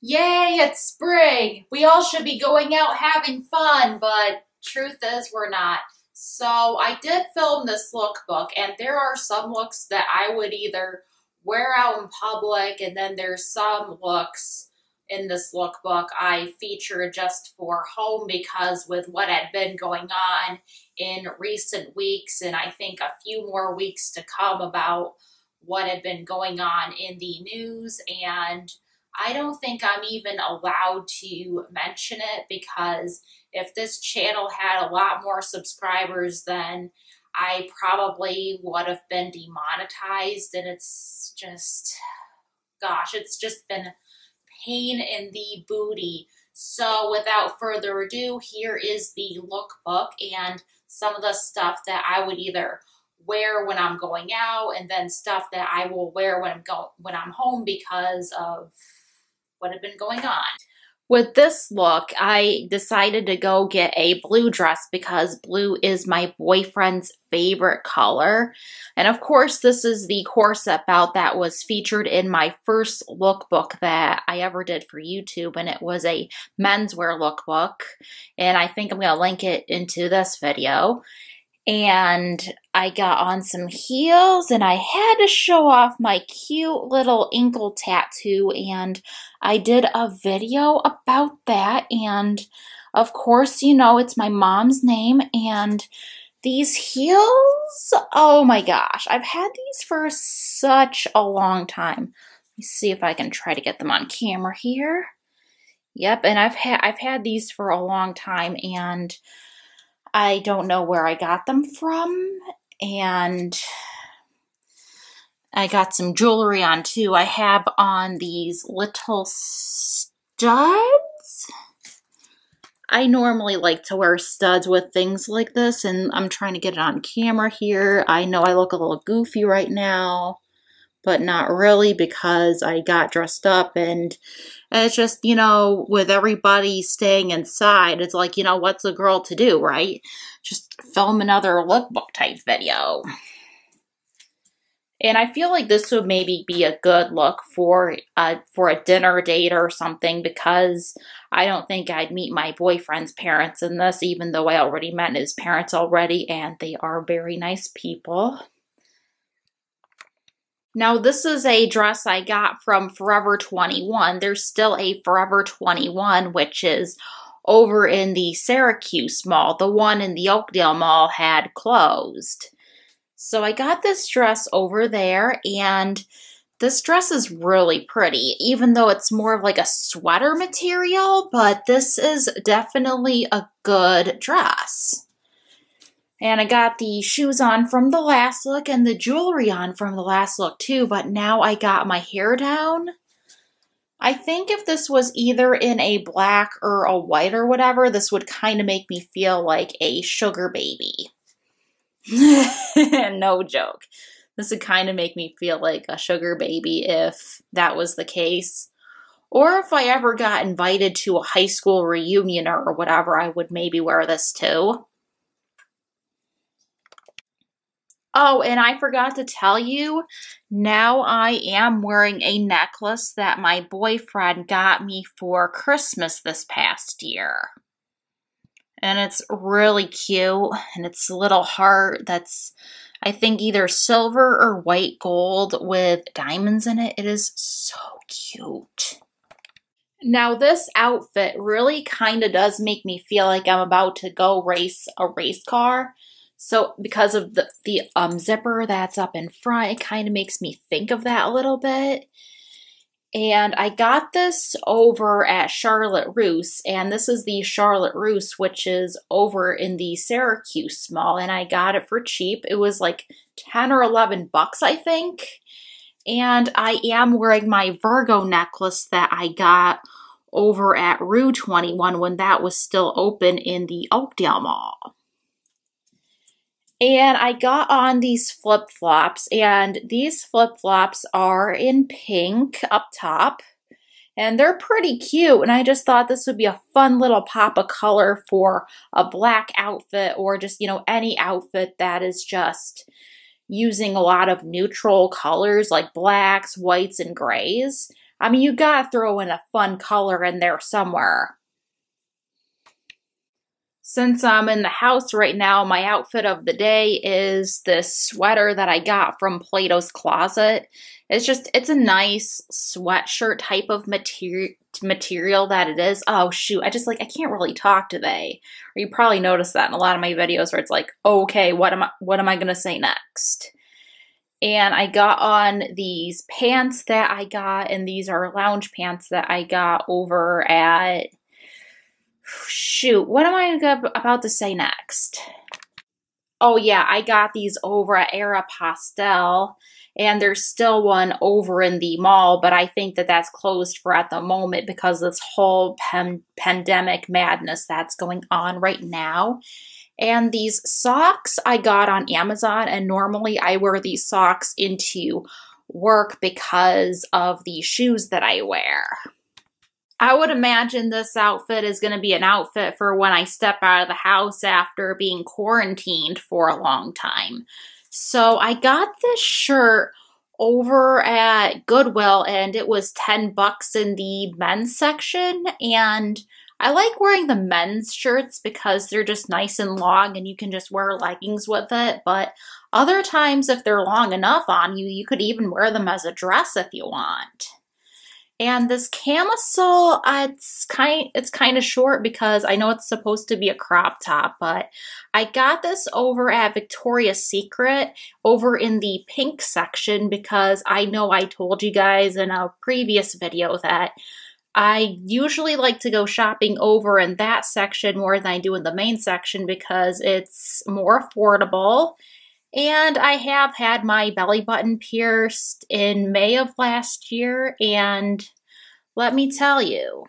Yay, it's spring! We all should be going out having fun, but truth is we're not. So I did film this lookbook, and there are some looks that I would either wear out in public, and then there's some looks in this lookbook I feature just for home because with what had been going on in recent weeks, and I think a few more weeks to come about what had been going on in the news and I don't think I'm even allowed to mention it because if this channel had a lot more subscribers, then I probably would have been demonetized. And it's just, gosh, it's just been pain in the booty. So without further ado, here is the lookbook and some of the stuff that I would either wear when I'm going out and then stuff that I will wear when I'm go when I'm home because of what had been going on. With this look, I decided to go get a blue dress because blue is my boyfriend's favorite color. And of course, this is the corset belt that was featured in my first lookbook that I ever did for YouTube. And it was a menswear lookbook. And I think I'm going to link it into this video and I got on some heels and I had to show off my cute little ankle tattoo and I did a video about that and of course, you know, it's my mom's name and these heels, oh my gosh, I've had these for such a long time. Let me see if I can try to get them on camera here. Yep, and I've had I've had these for a long time and I don't know where I got them from. And I got some jewelry on too. I have on these little studs. I normally like to wear studs with things like this, and I'm trying to get it on camera here. I know I look a little goofy right now, but not really because I got dressed up and and it's just, you know, with everybody staying inside, it's like, you know, what's a girl to do, right? Just film another lookbook type video. And I feel like this would maybe be a good look for uh, for a dinner date or something because I don't think I'd meet my boyfriend's parents in this, even though I already met his parents already, and they are very nice people. Now, this is a dress I got from Forever 21. There's still a Forever 21, which is over in the Syracuse Mall. The one in the Oakdale Mall had closed. So I got this dress over there, and this dress is really pretty, even though it's more of like a sweater material, but this is definitely a good dress. And I got the shoes on from the last look and the jewelry on from the last look too, but now I got my hair down. I think if this was either in a black or a white or whatever, this would kind of make me feel like a sugar baby. no joke. This would kind of make me feel like a sugar baby if that was the case. Or if I ever got invited to a high school reunion or whatever, I would maybe wear this too. Oh, and I forgot to tell you, now I am wearing a necklace that my boyfriend got me for Christmas this past year. And it's really cute, and it's a little heart that's, I think, either silver or white gold with diamonds in it. It is so cute. Now, this outfit really kind of does make me feel like I'm about to go race a race car. So because of the, the um, zipper that's up in front, it kind of makes me think of that a little bit. And I got this over at Charlotte Russe, and this is the Charlotte Russe, which is over in the Syracuse Mall, and I got it for cheap. It was like 10 or 11 bucks, I think. And I am wearing my Virgo necklace that I got over at Rue 21 when that was still open in the Oakdale Mall. And I got on these flip flops, and these flip flops are in pink up top. And they're pretty cute, and I just thought this would be a fun little pop of color for a black outfit or just, you know, any outfit that is just using a lot of neutral colors like blacks, whites, and grays. I mean, you gotta throw in a fun color in there somewhere. Since I'm in the house right now, my outfit of the day is this sweater that I got from Plato's Closet. It's just, it's a nice sweatshirt type of material material that it is. Oh shoot, I just like I can't really talk today. Or you probably noticed that in a lot of my videos where it's like, okay, what am I what am I gonna say next? And I got on these pants that I got, and these are lounge pants that I got over at shoot, what am I about to say next? Oh yeah, I got these over at pastel, and there's still one over in the mall, but I think that that's closed for at the moment because this whole pandemic madness that's going on right now. And these socks I got on Amazon, and normally I wear these socks into work because of the shoes that I wear. I would imagine this outfit is going to be an outfit for when I step out of the house after being quarantined for a long time. So I got this shirt over at Goodwill and it was 10 bucks in the men's section and I like wearing the men's shirts because they're just nice and long and you can just wear leggings with it. But other times, if they're long enough on you, you could even wear them as a dress if you want. And this camisole, uh, it's kind it's kind of short because I know it's supposed to be a crop top, but I got this over at Victoria's Secret over in the pink section because I know I told you guys in a previous video that I usually like to go shopping over in that section more than I do in the main section because it's more affordable and I have had my belly button pierced in May of last year. And let me tell you,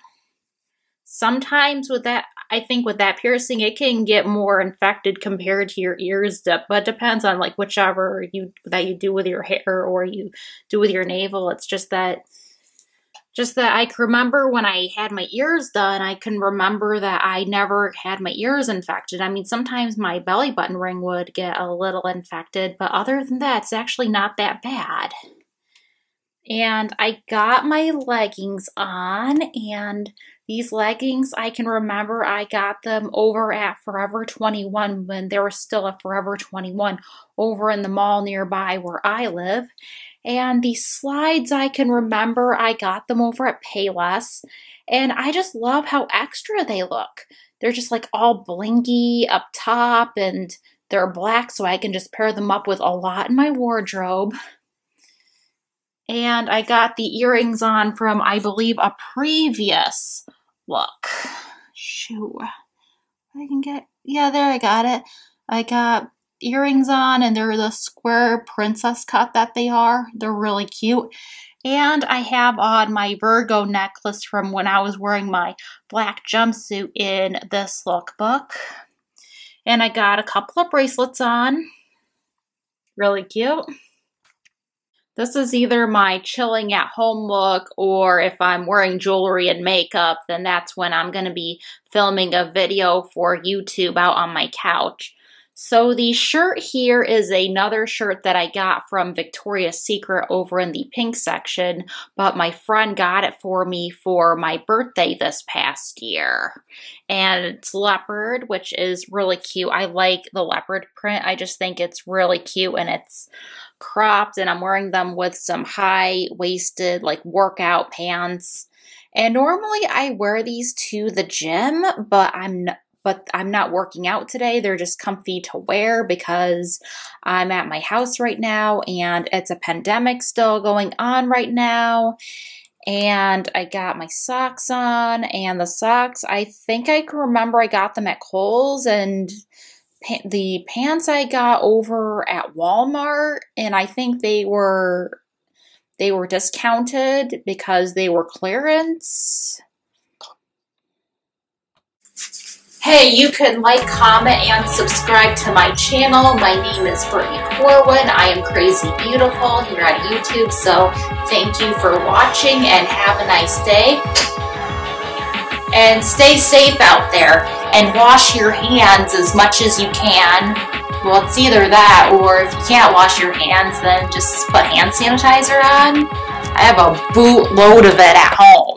sometimes with that, I think with that piercing, it can get more infected compared to your ears, but depends on like whichever you that you do with your hair or you do with your navel. It's just that just that I can remember when I had my ears done, I can remember that I never had my ears infected. I mean, sometimes my belly button ring would get a little infected, but other than that, it's actually not that bad. And I got my leggings on, and these leggings, I can remember I got them over at Forever 21 when there was still a Forever 21 over in the mall nearby where I live. And the slides I can remember, I got them over at Payless. And I just love how extra they look. They're just like all blingy up top and they're black, so I can just pair them up with a lot in my wardrobe. And I got the earrings on from, I believe, a previous look. Shoot. I can get, yeah, there I got it. I got earrings on and they're the square princess cut that they are. They're really cute. And I have on my Virgo necklace from when I was wearing my black jumpsuit in this lookbook. And I got a couple of bracelets on. Really cute. This is either my chilling at home look or if I'm wearing jewelry and makeup, then that's when I'm going to be filming a video for YouTube out on my couch. So the shirt here is another shirt that I got from Victoria's Secret over in the pink section, but my friend got it for me for my birthday this past year. And it's leopard, which is really cute. I like the leopard print. I just think it's really cute and it's cropped and I'm wearing them with some high-waisted like workout pants. And normally I wear these to the gym, but I'm but I'm not working out today. They're just comfy to wear because I'm at my house right now and it's a pandemic still going on right now. And I got my socks on, and the socks, I think I can remember I got them at Kohl's, and pa- the pants I got over at Walmart, and I think they were they were discounted because they were clearance. Hey, you can like, comment, and subscribe to my channel. My name is Brittany Corwin. I am Crazy Beautiful here on YouTube, so thank you for watching and have a nice day. And stay safe out there and wash your hands as much as you can. Well, it's either that or if you can't wash your hands, then just put hand sanitizer on. I have a bootload of it at home.